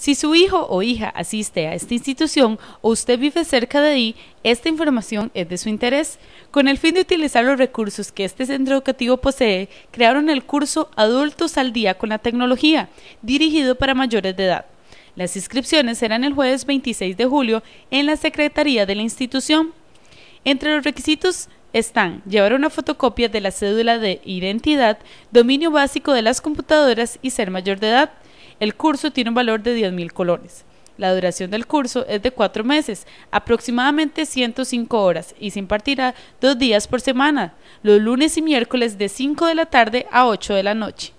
Si su hijo o hija asiste a esta institución o usted vive cerca de ahí, esta información es de su interés. Con el fin de utilizar los recursos que este centro educativo posee, crearon el curso Adultos al Día con la Tecnología, dirigido para mayores de edad. Las inscripciones serán el jueves 26 de julio en la Secretaría de la institución. Entre los requisitos están llevar una fotocopia de la cédula de identidad, dominio básico de las computadoras y ser mayor de edad. El curso tiene un valor de 10.000 colones. La duración del curso es de cuatro meses, aproximadamente 105 horas, y se impartirá dos días por semana, los lunes y miércoles de 5 de la tarde a 8 de la noche.